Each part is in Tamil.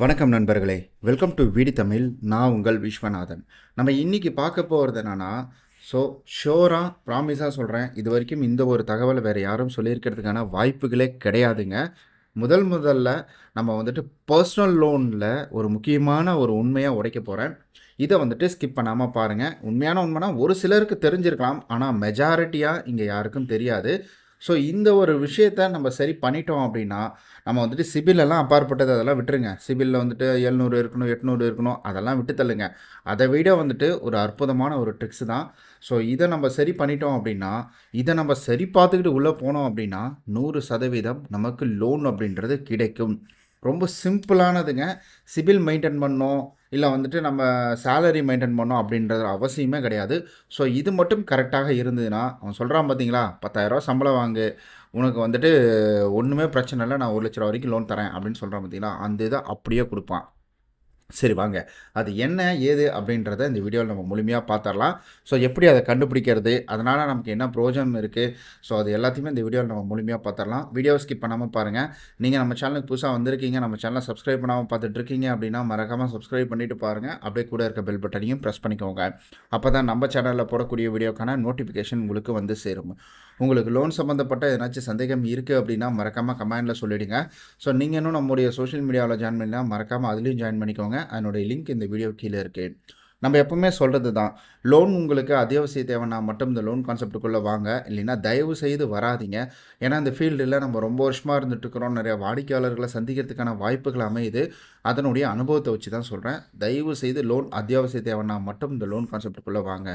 வணக்கம் நண்பர்களே. Welcome to VD Tamil. நான் உங்கள் விஸ்வநாதன். நம்ம இன்றைக்கி பார்க்க போகிறது என்னென்னா ஸோ ஷோராக ப்ராமிஸாக சொல்கிறேன் இது வரைக்கும் இந்த ஒரு தகவலை வேறு யாரும் சொல்லியிருக்கிறதுக்கான வாய்ப்புகளே கிடையாதுங்க. முதல் முதல்ல நம்ம வந்துட்டு பர்சனல் லோனில் ஒரு முக்கியமான ஒரு உண்மையாக உடைக்க போகிறேன் இதை வந்துட்டு ஸ்கிப் பண்ணாமல் பாருங்கள் உண்மையான உண்மைனா ஒரு சிலருக்கு தெரிஞ்சிருக்கலாம். ஆனால் மெஜாரிட்டியாக இங்கே யாருக்கும் தெரியாது. ஸோ இந்த ஒரு விஷயத்த நம்ம சரி பண்ணிட்டோம் அப்படின்னா நம்ம வந்துட்டு சிபிலெல்லாம் அப்பாற்பட்டது அதெல்லாம் விட்டுருங்க. சிபிலில் வந்துட்டு எழுநூறு இருக்கணும் எட்நூறு இருக்கணும் அதெல்லாம் விட்டு தள்ளுங்க. அதை விட வந்துட்டு ஒரு அற்புதமான ஒரு ட்ரிக்ஸ் தான். ஸோ இதை நம்ம சரி பண்ணிட்டோம் அப்படின்னா இதை நம்ம சரி பார்த்துக்கிட்டு உள்ளே போனோம் அப்படின்னா நூறு சதவீதம் நமக்கு லோன் அப்படின்றது கிடைக்கும். ரொம்ப சிம்பிளானதுங்க. சிபில் மெயின்டைன் பண்ணோம். இல்லை வந்துட்டு நம்ம சேலரி மெயின்டைன் பண்ணோம் அப்படின்றது அவசியமே கிடையாது. ஸோ இது மட்டும் கரெக்டாக இருந்ததுன்னா அவன் சொல்கிறான் பார்த்தீங்களா பத்தாயிரரூவா சம்பளம் வாங்கு. உனக்கு வந்துட்டு ஒன்றுமே பிரச்சனை இல்லை. நான் ஒரு லட்ச ரூபா வரைக்கும் லோன் தரேன் அப்படின்னு சொல்கிறான் பார்த்தீங்களா அந்த இதை அப்படியே கொடுப்பான். சரி வாங்க. அது என்ன ஏது அப்படின்றத இந்த வீடியோவில் நம்ம முழுமையாக பார்த்துடலாம் ஸோ எப்படி அதை கண்டுபிடிக்கிறது? அதனால் நமக்கு என்ன ப்ரோஜனம் இருக்குது ஸோ அது எல்லாத்தையுமே இந்த வீடியோவில் நம்ம முழுமையாக பார்த்துடலாம் வீடியோ ஸ்கிப் பண்ணாமல் பாருங்கள் நீங்கள் நம்ம சேனலுக்கு புதுசாக வந்திருக்கீங்க நம்ம சேனலை சப்ஸ்கிரைப் பண்ணாமல் பார்த்துட்டு இருக்கீங்க அப்படின்னா மறக்காமல் சப்ஸ்கிரைப் பண்ணிட்டு பாருங்கள் அப்படியே கூட இருக்க பெல் பட்டனையும் ப்ரெஸ் பண்ணிக்கோங்க. அப்போ தான் நம்ம சேனலில் போடக்கூடிய வீடியோக்கான நோட்டிஃபிகேஷன் உங்களுக்கு வந்து சேரும். உங்களுக்கு லோன் சம்மந்தப்பட்ட ஏதாச்சும் சந்தேகம் இருக்குது அப்படின்னா மறக்காமல் கமெண்டில் சொல்லிவிடுங்க ஸோ நீங்கள் இன்னும் நம்முடைய சோஷியல் மீடியாவில் ஜாயின் பண்ணால் மறக்காமல் அதுலேயும் ஜாயின் பண்ணிக்கோங்க. அதனுடைய லிங்க் இந்த வீடியோ கீழே இருக்குது நம்ம எப்பவுமே சொல்கிறது தான் லோன் உங்களுக்கு அத்தியாவசிய தேவைன்னா மட்டும் இந்த லோன் கான்செப்டுக்குள்ளே வாங்க. இல்லைன்னா தயவு செய்து வராதிங்க. ஏன்னா இந்த ஃபீல்டில் நம்ம ரொம்ப வருஷமாக இருந்துட்டுருக்குறோம் நிறைய வாடிக்கையாளர்களை சந்திக்கிறதுக்கான வாய்ப்புகள் அமையுது. அதனுடைய அனுபவத்தை வச்சு தான் சொல்கிறேன் தயவு செய்து லோன் அத்தியாவசிய தேவைன்னா மட்டும் இந்த லோன் கான்செப்டுக்குள்ளே வாங்க.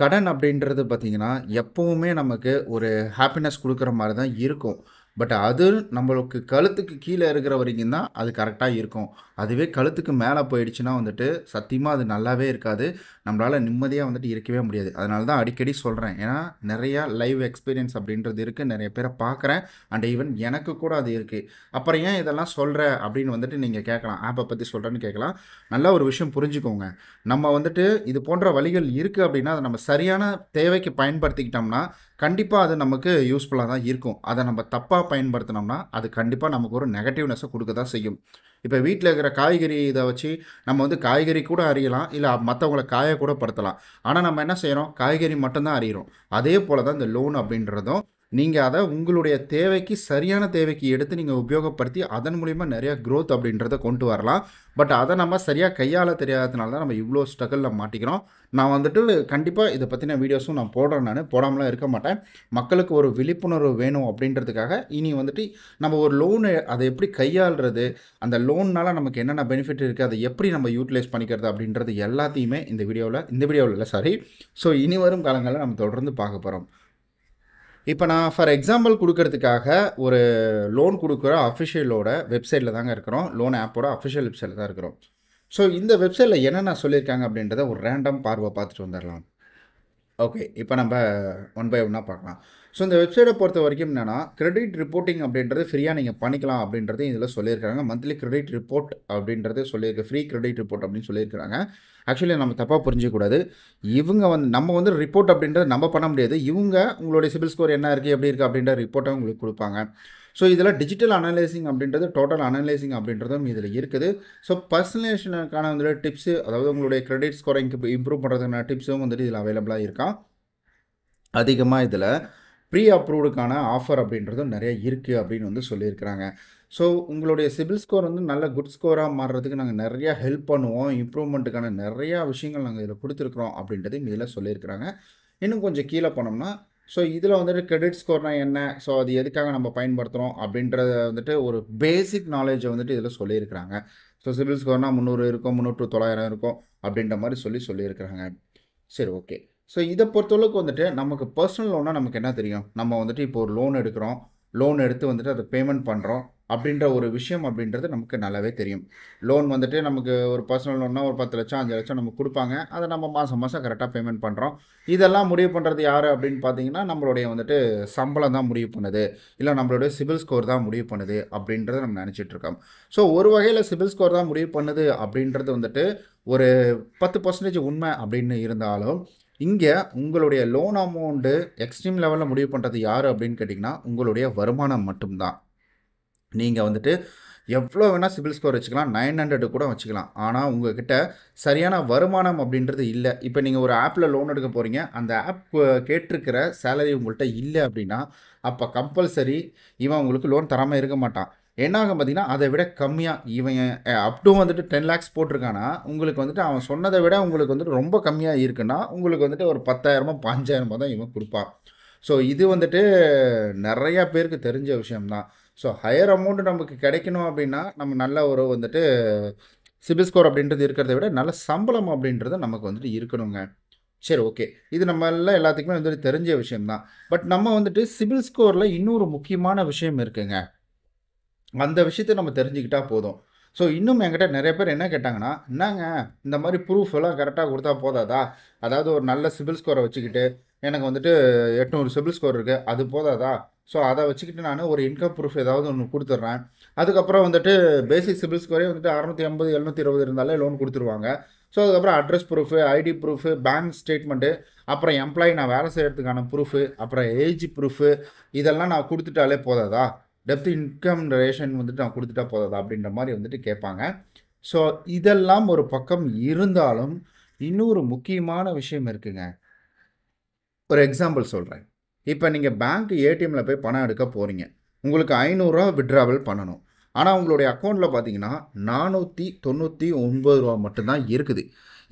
கடன் அப்படின்றது பார்த்திங்கன்னா எப்போவுமே நமக்கு ஒரு ஹாப்பினஸ் கொடுக்குற மாதிரி தான் இருக்கும். பட் அது நம்மளுக்கு கழுத்துக்கு கீழே இருக்கிற வரைக்கும் தான் அது கரெக்டாக இருக்கும். அதுவே கழுத்துக்கு மேலே போயிடுச்சுன்னா வந்துட்டு சத்தியமாக அது நல்லாவே இருக்காது. நம்மளால் நிம்மதியாக வந்துட்டு இருக்கவே முடியாது. அதனால தான் அடிக்கடி சொல்கிறேன் ஏன்னா நிறையா லைவ் எக்ஸ்பீரியன்ஸ் அப்படின்றது இருக்குது நிறைய பேரை பார்க்குறேன். அண்ட் ஈவன் எனக்கு கூட அது இருக்குது அப்புறம் ஏன் இதெல்லாம் சொல்கிற அப்படின்னு வந்துட்டு நீங்கள் கேட்கலாம். ஆப்பை பற்றி சொல்கிறேன்னு கேட்கலாம். நல்ல ஒரு விஷயம் புரிஞ்சுக்கோங்க. நம்ம வந்துட்டு இது போன்ற வழிகள் இருக்குது அப்படின்னா அதை நம்ம சரியான தேவைக்கு பயன்படுத்திக்கிட்டோம்னா கண்டிப்பாக அது நமக்கு யூஸ்ஃபுல்லாக தான் இருக்கும். அதை நம்ம தப்பாக பயன்படுத்தினோம்னா அது கண்டிப்பாக நமக்கு ஒரு நெகட்டிவ்னஸை கொடுக்க தான் செய்யும். இப்போ வீட்டில் இருக்கிற காய்கறி இதை வச்சு நம்ம வந்து காய்கறி கூட அறியலாம் இல்லை மற்றவங்கள காய கூட படுத்தலாம். ஆனால் நம்ம என்ன செய்கிறோம் காய்கறி மட்டும்தான் அறிகிறோம் அதே போல் தான் இந்த லோன் அப்படின்றதும் நீங்கள் அதை உங்களுடைய தேவைக்கு சரியான தேவைக்கு எடுத்து நீங்கள் உபயோகப்படுத்தி அதன் மூலிமா நிறையா க்ரோத் அப்படின்றத கொண்டு வரலாம். பட் அதை நம்ம சரியாக கையாள தெரியாததுனால தான் நம்ம இவ்வளோ ஸ்ட்ரகிளில் மாட்டிக்கிறோம். நான் வந்துட்டு கண்டிப்பாக இதை பற்றின வீடியோஸும் நான் போடுறேன் நான். போடாமலாம் இருக்க மாட்டேன். மக்களுக்கு ஒரு விழிப்புணர்வு வேணும் அப்படின்றதுக்காக இனி வந்துட்டு நம்ம ஒரு லோனு அதை எப்படி கையாளுறது? அந்த லோன்னால் நமக்கு என்னென்ன பெனிஃபிட் இருக்குது அதை எப்படி நம்ம யூட்டிலைஸ் பண்ணிக்கிறது? அப்படின்றது எல்லாத்தையுமே இந்த வீடியோவில் இந்த வீடியோவில் இல்லை சாரி ஸோ இனி வரும் காலங்களில் நம்ம தொடர்ந்து பார்க்க போகிறோம் இப்போ நான் ஃபார் எக்ஸாம்பிள் கொடுக்கறதுக்காக ஒரு லோன் கொடுக்குற அஃபிஷியலோட வெப்சைட்டில் தாங்க இருக்கிறோம். லோன் ஆப்போட அஃபிஷியல் வெப்சைட்டில் தான் இருக்கிறோம். ஸோ இந்த வெப்சைட்டில் என்னென்ன சொல்லியிருக்காங்க அப்படின்றத ஒரு ரேண்டம் பார்வை பார்த்துட்டு வந்துடலாம். ஓகே இப்போ நம்ம ஒன் பை ஒன்னாக பார்க்கலாம். ஸோ இந்த வெப்சைட்டை பொறுத்த வரைக்கும் என்னென்னா கிரெடிட் ரிப்போர்ட்டிங் அப்படின்றது ஃப்ரீயாக நீங்கள் பண்ணிக்கலாம் அப்படின்றது இதில் சொல்லியிருக்காங்க மந்த்லி கிரெடிட் ரிப்போர்ட் அப்படின்றது சொல்லியிருக்கு. ஃப்ரீ கிரெடிட் ரிப்போர்ட் அப்படின்னு சொல்லியிருக்காங்க ஆக்சுவலி நம்ம தப்பாக புரிஞ்சிக்கூடாது இவங்க வந்து நம்ம வந்து ரிப்போர்ட் அப்படின்றது நம்ம பண்ண முடியாது. இவங்க உங்களுடைய சிபில் ஸ்கோர் என்ன இருக்குது எப்படி இருக்குது அப்படின்ற ரிப்போர்ட்டை உங்களுக்கு கொடுப்பாங்க. ஸோ இதில் டிஜிட்டல் அனலைசிங் அப்படின்றது டோட்டல் அனலைசிங் அப்படின்றதும் இதில் இருக்குது. ஸோ பர்சனலேஷனுக்கான வந்துட்டு டிப்ஸு அதாவது உங்களுடைய கிரெடிட் ஸ்கோரை இம்ப்ரூவ் பண்ணுறதுக்கான டிப்ஸும் வந்துட்டு இதில் அவைலபிளாக இருக்கா? அதிகமாக இதில் ப்ரீ அப்ரூவ்டுக்கான ஆஃபர் அப்படின்றதும் நிறைய இருக்குது அப்படின்னு வந்து சொல்லியிருக்கிறாங்க. ஸோ உங்களுடைய சிபில் ஸ்கோர் வந்து நல்ல குட் ஸ்கோராக மாறுறதுக்கு நாங்கள் நிறையா ஹெல்ப் பண்ணுவோம். இம்ப்ரூவ்மெண்ட்டுக்கான நிறையா விஷயங்கள் நாங்கள் இதில் கொடுத்துருக்குறோம் அப்படின்றதையும் இதில் சொல்லியிருக்கிறாங்க. இன்னும் கொஞ்சம் கீழே போனோம்னா ஸோ இதில் வந்துட்டு கிரெடிட் ஸ்கோர்னால் என்ன? ஸோ அது எதுக்காக நம்ம பயன்படுத்துகிறோம் அப்படின்றத வந்துட்டு ஒரு பேசிக் நாலேஜை வந்துட்டு இதில் சொல்லியிருக்கிறாங்க. ஸோ சிபில் ஸ்கோர்னால் முந்நூறு இருக்கும் முந்நூற்று தொள்ளாயிரம் இருக்கும் அப்படின்ற மாதிரி சொல்லி சொல்லியிருக்கிறாங்க. சரி ஓகே ஸோ இதை பொறுத்தளவுக்கு வந்துட்டு நமக்கு பர்சனல் லோனாக நமக்கு என்ன தெரியும்? நம்ம வந்துட்டு இப்போ ஒரு லோன் எடுக்கிறோம். லோன் எடுத்து வந்துட்டு அதை பேமெண்ட் பண்ணுறோம் அப்படின்ற ஒரு விஷயம் அப்படின்றது நமக்கு நல்லாவே தெரியும். லோன் வந்துட்டு நமக்கு ஒரு பர்சனல் லோன்னா ஒரு பத்து லட்சம் அஞ்சு லட்சம் நமக்கு கொடுப்பாங்க. அதை நம்ம மாதம் மாதம் கரெக்டாக பேமெண்ட் பண்ணுறோம் இதெல்லாம் முடிவு பண்ணுறது யார் அப்படின்னு பார்த்தீங்கன்னா நம்மளுடைய வந்துட்டு சம்பளம் தான் முடிவு பண்ணுது. இல்லை நம்மளுடைய சிபில் ஸ்கோர் தான் முடிவு பண்ணுது அப்படின்றத நம்ம நினச்சிட்டு இருக்கோம். ஸோ ஒரு வகையில் சிபில் ஸ்கோர் தான் முடிவு பண்ணுது அப்படின்றது வந்துட்டு ஒரு பத்து பர்சன்டேஜ் உண்மை அப்படின்னு இருந்தாலும் இங்கே உங்களுடைய லோன் அமௌண்ட்டு எக்ஸ்ட்ரீம் லெவலில் முடிவு பண்ணுறது யார் அப்படின்னு கேட்டிங்கன்னா உங்களுடைய வருமானம் மட்டும்தான். நீங்கள் வந்துட்டு எவ்வளோ வேணால் சிபில் ஸ்கோர் வச்சுக்கலாம் நைன் ஹண்ட்ரடு கூட வச்சுக்கலாம். ஆனால் உங்ககிட்ட சரியான வருமானம் அப்படின்றது இல்லை. இப்போ நீங்கள் ஒரு ஆப்பில் லோன் எடுக்க போகிறீங்க அந்த ஆப் கேட்டிருக்கிற சேலரி உங்கள்கிட்ட இல்லை அப்படின்னா அப்போ கம்பல்சரி இவன் உங்களுக்கு லோன் தராமல் இருக்க மாட்டான். என்னாகும் பார்த்தீங்கன்னா அதை விட கம்மியாக இவன் அப் டு வந்துட்டு டென் லேக்ஸ் போட்டிருக்கானா உங்களுக்கு வந்துட்டு அவன் சொன்னதை விட உங்களுக்கு வந்துட்டு ரொம்ப கம்மியாக இருக்குன்னா உங்களுக்கு வந்துட்டு ஒரு பத்தாயிரமோ பாஞ்சாயிரமோ தான் இவன் கொடுப்பான் ஸோ இது வந்துட்டு நிறையா பேருக்கு தெரிஞ்ச விஷயம்தான். ஸோ ஹையர் அமௌண்ட் நமக்கு கிடைக்கணும் அப்படின்னா நம்ம நல்ல ஒரு வந்துட்டு சிபில் ஸ்கோர் அப்படின்றது இருக்கிறத விட நல்ல சம்பளம் அப்படின்றது நமக்கு வந்துட்டு இருக்கணுங்க. சரி ஓகே இது நம்ம எல்லாம் எல்லாத்துக்குமே வந்துட்டு தெரிஞ்ச விஷயம்தான். பட் நம்ம வந்துட்டு சிபில் ஸ்கோரில் இன்னொரு முக்கியமான விஷயம் இருக்குங்க. அந்த விஷயத்த நம்ம தெரிஞ்சுக்கிட்டால் போதும். ஸோ இன்னும் என்கிட்ட நிறைய பேர் என்ன கேட்டாங்கன்னா என்னங்க இந்த மாதிரி ப்ரூஃப் எல்லாம் கரெக்டாக கொடுத்தா போதாதா? அதாவது ஒரு நல்ல சிபில் ஸ்கோரை வச்சுக்கிட்டு எனக்கு வந்துட்டு எட்நூறு சிபில் ஸ்கோர் இருக்குது அது போதாதா? ஸோ அதை வச்சுக்கிட்டு நான் ஒரு இன்கம் ப்ரூஃப் ஏதாவது ஒன்று கொடுத்துட்றேன் அதுக்கப்புறம் வந்துட்டு பேசிக் சிபில் ஸ்கோரே வந்துட்டு அறநூற்றி ஐம்பது எழுநூற்றி இருபது இருந்தாலே லோன் கொடுத்துருவாங்க. ஸோ அதுக்கப்புறம் address proof ID proof bank statement அப்புறம் எம்ப்ளாயி நான் வேலை செய்கிறதுக்கான ப்ரூஃபு அப்புறம் ஏஜ் ப்ரூஃபு இதெல்லாம் நான் கொடுத்துட்டாலே போதாதா? டெப்த் இன்கம் ரேஷன் வந்துட்டு நான் கொடுத்துட்டா போதாதா அப்படின்ற மாதிரி வந்துட்டு கேட்பாங்க. ஸோ இதெல்லாம் ஒரு பக்கம் இருந்தாலும் இன்னொரு முக்கியமான விஷயம் இருக்குங்க. ஒரு எக்ஸாம்பிள் சொல்கிறேன் இப்போ நீங்கள் பேங்க் ஏடிஎம்மில் போய் பணம் எடுக்க போகிறீங்க உங்களுக்கு ஐநூறுரூவா விட்ராவல் பண்ணணும். ஆனால் உங்களுடைய அக்கௌண்ட்டில் பார்த்தீங்கன்னா நானூற்றி தொண்ணூற்றி ஒன்பது ரூபா மட்டும்தான் இருக்குது.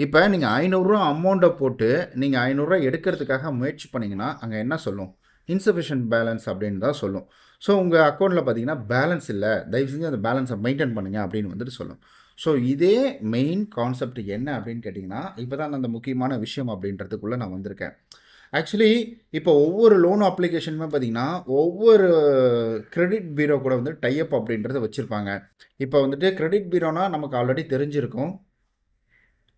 இப்போ நீங்கள் ஐநூறுரூவா அமௌண்ட்டை போட்டு நீங்கள் ஐநூறுரூவா எடுக்கிறதுக்காக முயற்சி பண்ணிங்கன்னா அங்கே என்ன சொல்லும்? இன்சஃபிஷியன்ட் பேலன்ஸ் அப்படின்னு தான் சொல்லும். ஸோ உங்கள் அக்கௌண்ட்டில் பார்த்தீங்கன்னா பேலன்ஸ் இல்லை. தயவு செஞ்சு அந்த பேலன்ஸை மெயின்டைன் பண்ணுங்க அப்படின்னு வந்துட்டு சொல்லும். ஸோ இதே மெயின் கான்செப்ட் என்ன அப்படின்னு கேட்டிங்கன்னா இப்போ தான் அந்த முக்கியமான விஷயம் அப்படின்றதுக்குள்ளே நான் வந்திருக்கேன். ஆக்சுவலி இப்போ ஒவ்வொரு லோன் அப்ளிகேஷனுமே பார்த்தீங்கன்னா ஒவ்வொரு கிரெடிட் பீரோ கூட வந்து டைப் அப்படின்றத வச்சுருப்பாங்க. இப்போ வந்துட்டு கிரெடிட் பீரோனா நமக்கு ஆல்ரெடி தெரிஞ்சிருக்கும்.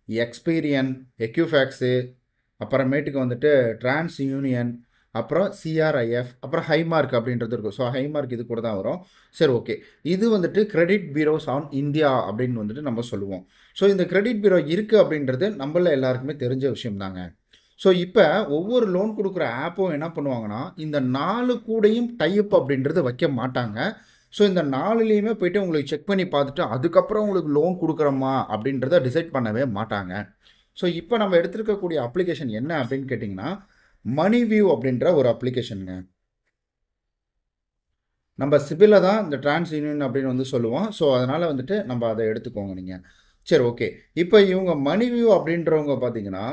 எக்ஸ்பீரியன் எக்யூஃபேக்ஸு அப்புறமேட்டுக்கு வந்துட்டு டிரான்ஸ் யூனியன் அப்புறம் சிஆர்ஐஎஃப் அப்புறம் ஹைமார்க் அப்படின்றது இருக்கும். ஸோ ஹைமார்க் இது கூட தான் வரும். சரி ஓகே இது வந்துட்டு கிரெடிட் பீரோஸ் ஆன் இந்தியா அப்படின்னு வந்துட்டு நம்ம சொல்லுவோம். ஸோ இந்த கிரெடிட் பீரோ இருக்குது அப்படின்றது நம்மள எல்லாருக்குமே தெரிஞ்ச விஷயம் தாங்க ஸோ இப்போ ஒவ்வொரு லோன் கொடுக்குற ஆப்பும் என்ன பண்ணுவாங்கன்னா இந்த நாலு கூடையும் டைப் அப்படின்றது வைக்க மாட்டாங்க. ஸோ இந்த நாலுலேயுமே போயிட்டு உங்களுக்கு செக் பண்ணி பார்த்துட்டு அதுக்கப்புறம் உங்களுக்கு லோன் கொடுக்குறோமா அப்படின்றத டிசைட் பண்ணவே மாட்டாங்க. ஸோ இப்போ நம்ம எடுத்துருக்கக்கூடிய அப்ளிகேஷன் என்ன அப்படின்னு கேட்டிங்கன்னா மணி வியூ அப்படின்ற ஒரு அப்ளிகேஷனுங்க நம்ம சிபில தான் இந்த டிரான்ஸ் யூனியன் அப்படின்னு வந்து சொல்லுவோம். ஸோ அதனால் வந்துட்டு நம்ம அதை எடுத்துக்கோங்க நீங்கள் சரி ஓகே இப்போ இவங்க மணி வியூ அப்படின்றவங்க பார்த்தீங்கன்னா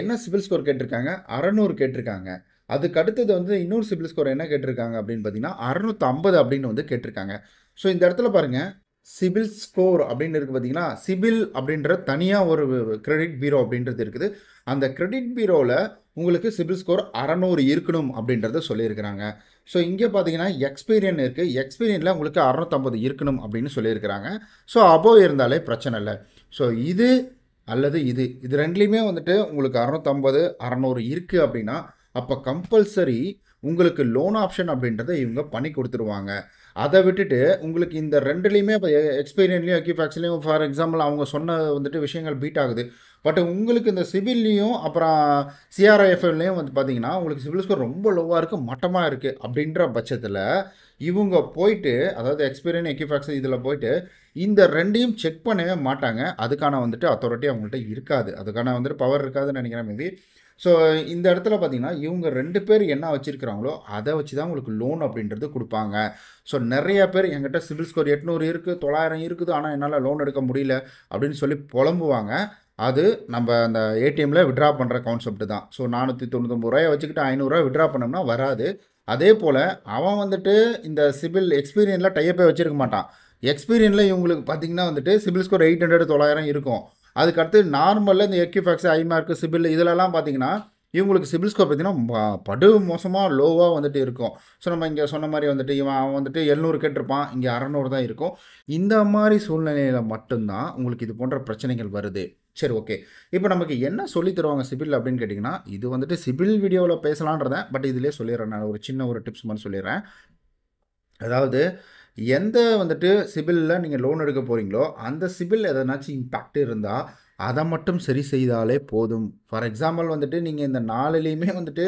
என்ன சிபில் ஸ்கோர் கேட்டிருக்காங்க? அறநூறு கேட்டிருக்காங்க. அதுக்கு அடுத்தது வந்து இன்னொரு சிபில் ஸ்கோர் என்ன கேட்டிருக்காங்க அப்படின்னு பார்த்தீங்கன்னா அறநூற்றம்பது அப்படின்னு வந்து கேட்டிருக்காங்க. ஸோ இந்த இடத்துல பாருங்கள் சிபில் ஸ்கோர் அப்படின்னு இருக்குது பார்த்தீங்கன்னா சிபில் அப்படின்ற தனியாக ஒரு கிரெடிட் பீரோ அப்படின்றது இருக்குது. அந்த கிரெடிட் பீரோவில் உங்களுக்கு சிபில் ஸ்கோர் அறநூறு இருக்கணும் அப்படின்றத சொல்லியிருக்கிறாங்க. ஸோ இங்கே பார்த்தீங்கன்னா எக்ஸ்பீரியன் இருக்குது எக்ஸ்பீரியனில் உங்களுக்கு அறநூற்றம்பது இருக்கணும் அப்படின்னு சொல்லியிருக்கிறாங்க. ஸோ அபோவ் இருந்தாலே பிரச்சனை இல்லை. ஸோ இது அல்லது இது. இது ரெண்டுலேயுமே வந்துட்டு உங்களுக்கு அறநூற்றம்பது அறநூறு இருக்குது அப்படின்னா அப்போ கம்பல்சரி உங்களுக்கு லோன் ஆப்ஷன் அப்படின்றத இவங்க பண்ணி கொடுத்துருவாங்க. அதை விட்டுட்டு உங்களுக்கு இந்த ரெண்டுலேயுமே இப்போ எக்ஸ்பீரியன்லேயும் எக்யூஃபேக்ஸ்லேயும் ஃபார் எக்ஸாம்பிள் அவங்க சொன்ன வந்துட்டு விஷயங்கள் பீட் ஆகுது. பட் உங்களுக்கு இந்த சிவில்லையும் அப்புறம் சிஆர்ஐஎஃப்எல்லையும் வந்து பார்த்தீங்கன்னா உங்களுக்கு சிவில் ஸ்கோர் ரொம்ப லோவாக இருக்குது மட்டமாக இருக்குது அப்படின்ற பட்சத்தில் இவங்க போயிட்டு அதாவது எக்ஸ்பீரியன் எக்யூஃபேக்ஸ் இதில் போயிட்டு இந்த ரெண்டையும் செக் பண்ணவே மாட்டாங்க. அதுக்கான வந்துட்டு அத்தாரிட்டி அவங்கள்ட்ட இருக்காது. அதுக்கான வந்துட்டு பவர் இருக்காதுன்னு நினைக்கிறேன் மேபி ஸோ இந்த இடத்துல பார்த்தீங்கன்னா இவங்க ரெண்டு பேர் என்ன வச்சுருக்கிறாங்களோ அதை வச்சு தான் உங்களுக்கு லோன் அப்படின்றது கொடுப்பாங்க. ஸோ நிறைய பேர் என்கிட்ட சிவில் ஸ்கோர் எட்நூறு இருக்குது தொள்ளாயிரம் இருக்குது ஆனால் என்னால் லோன் எடுக்க முடியல அப்படின்னு சொல்லி புலம்புவாங்க. அது நம்ம அந்த ஏடிஎம்மில் விட்ரா பண்ணுற கான்செப்ட் தான். ஸோ நானூற்றி தொண்ணூத்தொம்பது ரூபாயை வச்சுக்கிட்டு ஐநூறுரூவா விட்ரா பண்ணோம்னா வராது. அதே போல் அவன் வந்துட்டு இந்த சிபில் எக்ஸ்பீரியனில் டைப்பே வச்சுருக்க மாட்டான். எக்ஸ்பீரியனில் இவங்களுக்கு பார்த்தீங்கன்னா வந்துட்டு சிபில் ஸ்கோர் எயிட் ஹண்ட்ரட் தொள்ளாயிரம் இருக்கும். அதுக்கடுத்து நார்மலில் இந்த எக்யூஃபேக்ஸ் ஐமார்க்கு சிபில் இதிலலாம் பார்த்தீங்கன்னா இவங்களுக்கு சிபில் ஸ்கோர் பார்த்தீங்கன்னா படு மோசமாக லோவாக வந்துட்டு இருக்கும். ஸோ நம்ம இங்கே சொன்ன மாதிரி வந்துட்டு இவன் அவன் வந்துட்டு எழுநூறு கேட்டிருப்பான். இங்கே அறநூறு தான் இருக்கும். இந்த மாதிரி சூழ்நிலையில் மட்டும்தான் உங்களுக்கு இது போன்ற பிரச்சனைகள் வருது. சரி ஓகே. இப்போ நமக்கு என்ன சொல்லி தருவாங்க சிபில் அப்படின்னு கேட்டிங்கன்னா இது வந்துட்டு சிபில் வீடியோவில் பேசலான்றதேன் பட் இதிலே சொல்லிடுறேன் நான் ஒரு சின்ன ஒரு டிப்ஸ் மாதிரி சொல்லிடுறேன் அதாவது எந்த வந்துட்டு சிபிலில் நீங்கள் லோன் எடுக்க போகிறீங்களோ அந்த சிபில் எதனாச்சும் இம்பேக்ட் இருந்தால் அதை மட்டும் சரி செய்தாலே போதும். ஃபார் எக்ஸாம்பிள் வந்துட்டு நீங்கள் இந்த நாலுலேயுமே வந்துட்டு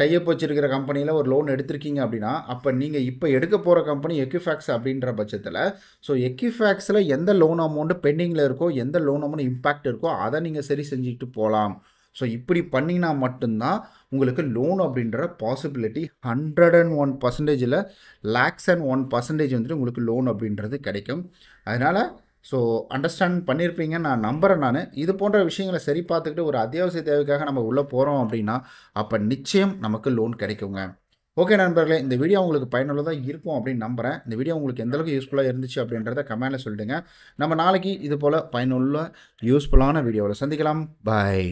டைப் வச்சுருக்கிற கம்பெனியில் ஒரு லோன் எடுத்திருக்கீங்க அப்படின்னா அப்போ நீங்கள் இப்போ எடுக்க போகிற கம்பெனி எக்யூஃபேக்ஸ் அப்படின்ற பட்சத்தில் ஸோ எக்யூஃபேக்ஸில் எந்த லோன் அமௌண்ட்டு பெண்டிங்கில் இருக்கோ எந்த லோன் அமௌண்ட் இம்பேக்ட் இருக்கோ அதை நீங்கள் சரி செஞ்சுட்டு போகலாம் ஸோ இப்படி பண்ணினா மட்டும்தான் உங்களுக்கு லோன் அப்படின்ற பாசிபிலிட்டி ஹண்ட்ரட் அண்ட் ஒன் பர்சன்டேஜில் லேக்ஸ் அண்ட் ஒன் பர்சன்டேஜ் வந்துட்டு உங்களுக்கு லோன் அப்படின்றது கிடைக்கும். அதனால் ஸோ அண்டர்ஸ்டாண்ட் பண்ணியிருப்பீங்கன்னு நான் நம்புகிறேன் நான். இது போன்ற விஷயங்களை சரி பார்த்துக்கிட்டு ஒரு அத்தியாவசிய தேவைக்காக நம்ம உள்ளே போகிறோம் அப்படின்னா அப்போ நிச்சயம் நமக்கு லோன் கிடைக்குங்க. ஓகே நண்பர்களே இந்த வீடியோ உங்களுக்கு பயனுள்ளதாக இருக்கும் அப்படின்னு நம்புகிறேன் இந்த வீடியோ உங்களுக்கு எந்தளவுக்கு யூஸ்ஃபுல்லாக இருந்துச்சு அப்படின்றத கமெண்டில் சொல்லிடுங்க. நம்ம நாளைக்கு இது போல் பயனுள்ள யூஸ்ஃபுல்லான வீடியோவில் சந்திக்கலாம். பாய்